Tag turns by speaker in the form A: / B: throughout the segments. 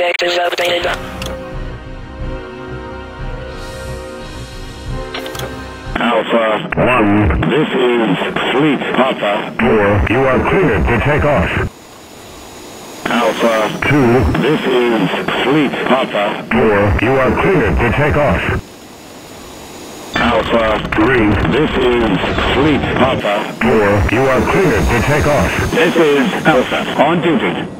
A: Objectives updated.
B: Alpha 1, this is Fleet Papa.
C: 4, you are cleared to take off.
B: Alpha
C: 2,
B: This is Fleet Papa.
C: 4, you are cleared to take off.
B: Alpha
C: 3,
B: This is Fleet Papa.
C: 4, you are cleared to take off.
B: This is Alpha on duty.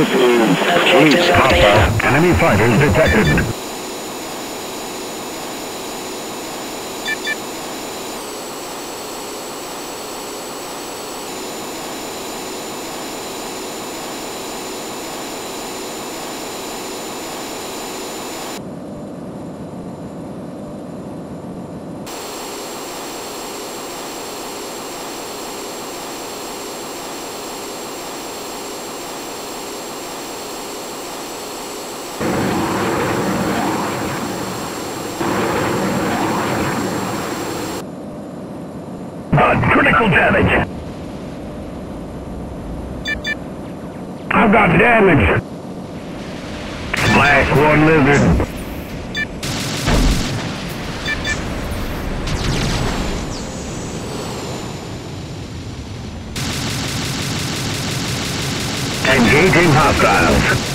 B: This is
A: Objectives
B: Papa.
C: Enemy fighters detected. Critical damage. I've got damage. Splash one lizard. Engaging hostiles.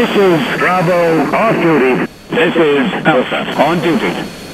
B: This is Bravo off duty. This is Alpha on duty.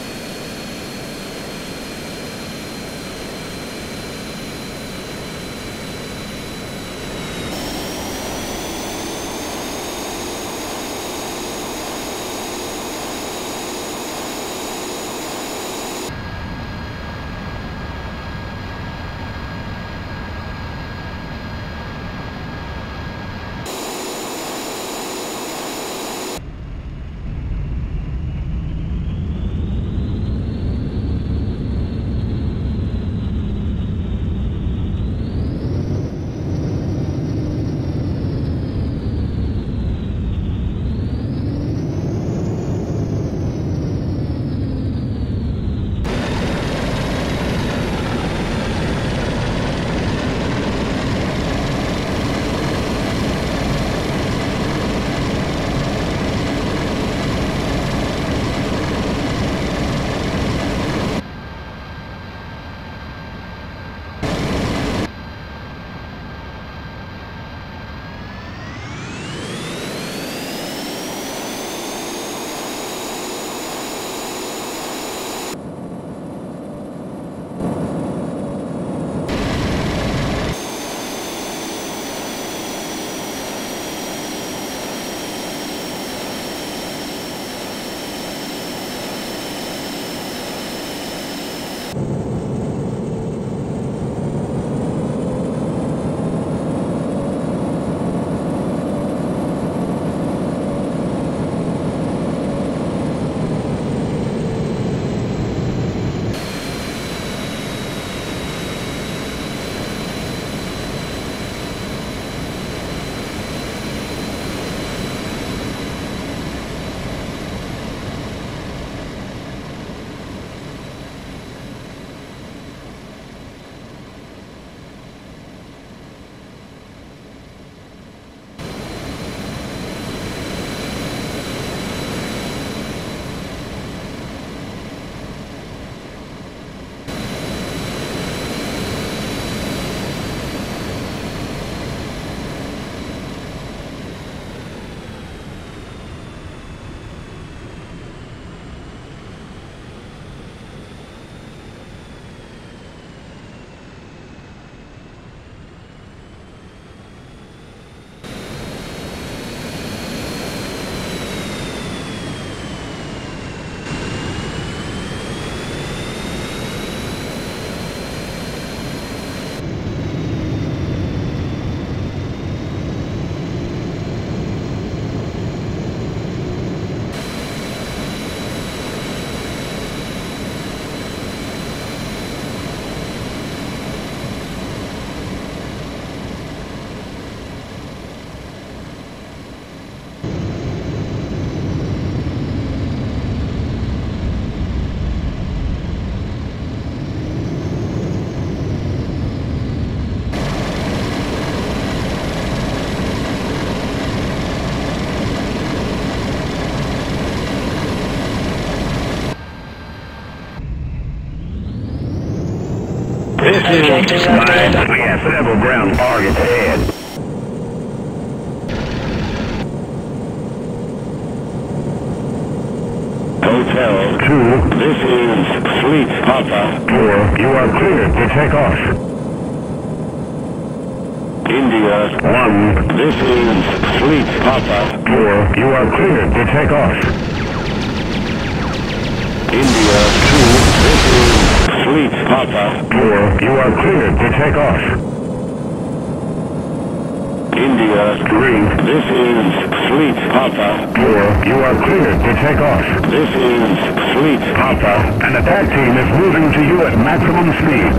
C: Mine.
A: updated.
C: We have several ground targets ahead.
B: Hotel
C: Two,
B: This is Fleet Papa.
C: four, you are cleared to take off.
B: India.
C: One,
B: This is Fleet Papa.
C: four, you are cleared to take off.
B: Papa.
C: Four, you are cleared to take off.
B: India.
C: Three,
B: This is Fleet Papa.
C: four, you are cleared to take off.
B: This is Fleet
C: Papa, an attack team is moving to you at maximum speed.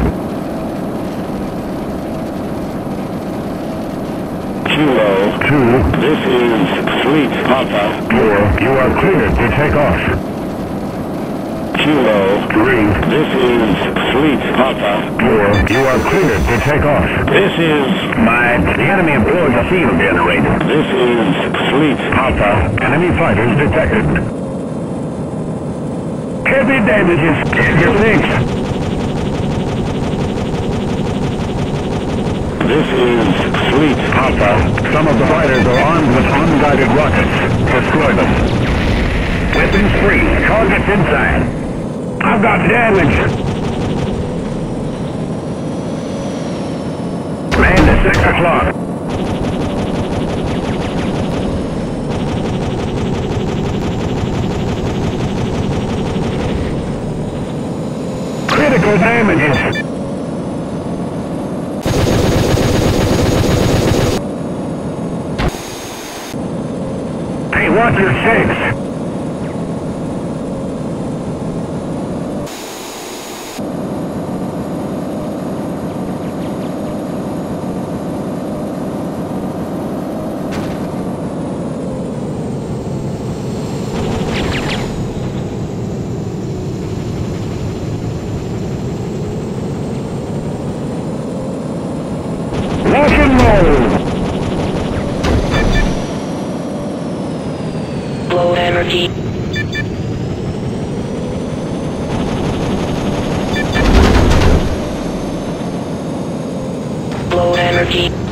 B: Kilo.
C: Two,
B: This is Fleet Papa.
C: four, you are cleared to take off.
B: Kilo.
C: Three,
B: This is Fleet Papa.
C: four, you are cleared to take off.
B: This is
C: Mike, the enemy employs a field generator.
B: This is Fleet
C: Papa, enemy fighters detected. Heavy damages. Your six.
B: This is Fleet
C: Papa, some of the fighters are armed with unguided rockets. Destroy them. Weapons free. Targets inside. I've got damage. Man to six o'clock. Critical damages. Hey, watch your six.
A: Energy. Low energy.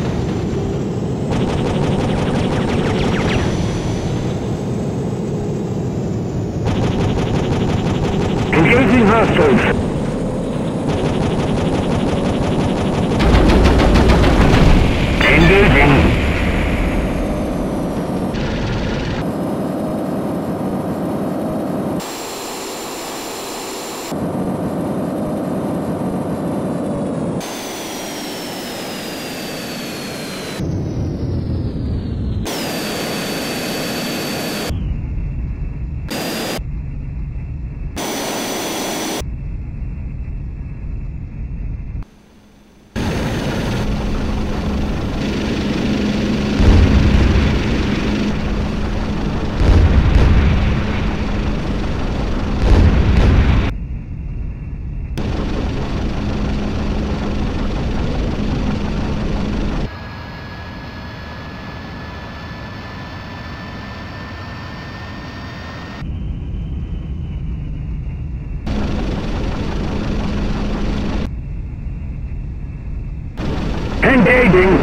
C: Engaging.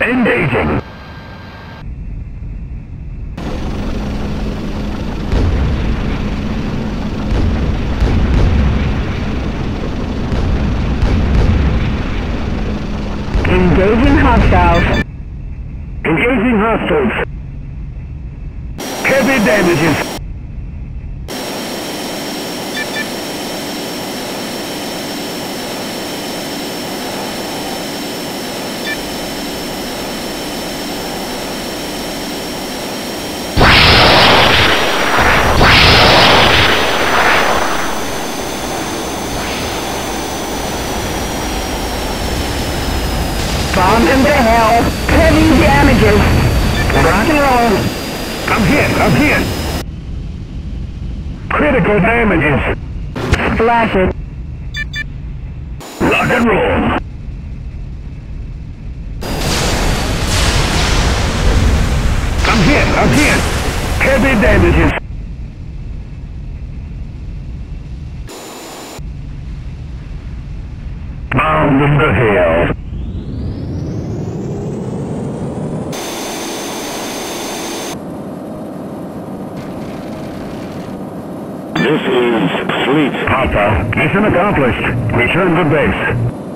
C: Engaging. Engaging
D: hostiles.
C: Engaging hostiles. Heavy damages.
D: Bomb them to hell. Heavy damages. Rock and roll.
C: I'm hit. I'm hit. Critical damages.
D: Splash it.
C: Rock and roll. I'm hit. I'm hit. Heavy damages. Bound the hill.
B: This is Fleet.
C: Papa, mission accomplished. Return to base.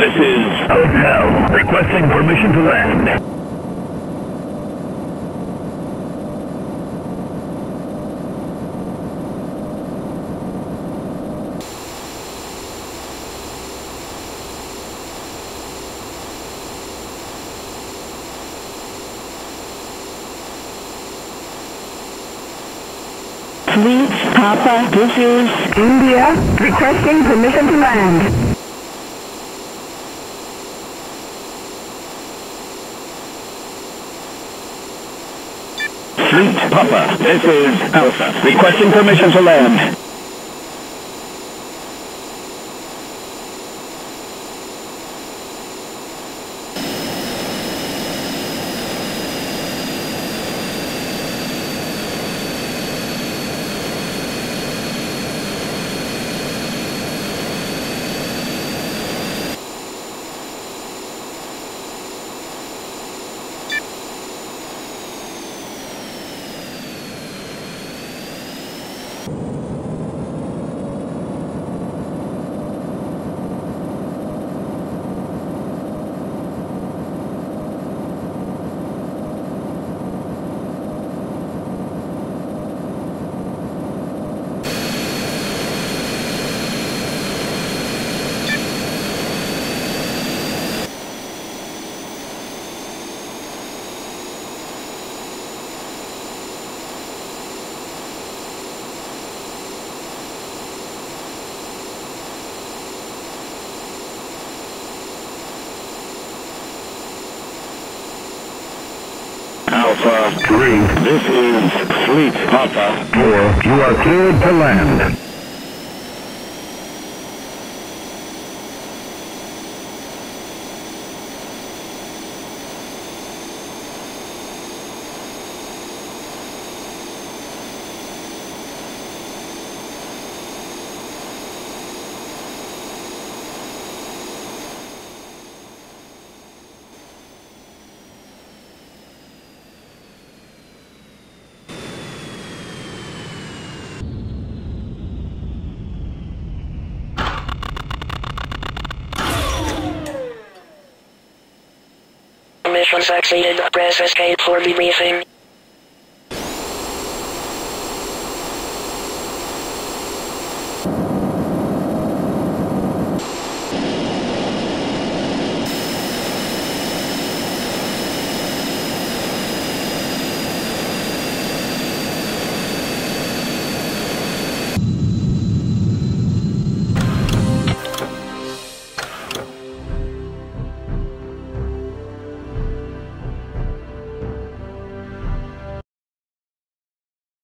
B: This is
C: Hotel, requesting permission to land.
D: Fleet Papa, this is India, requesting permission to land.
B: Papa. This is Alpha. Requesting permission to land. Alpha 3. This is Fleet Papa.
C: 4. You are cleared to land.
D: Mission succeeded. Press escape for debriefing.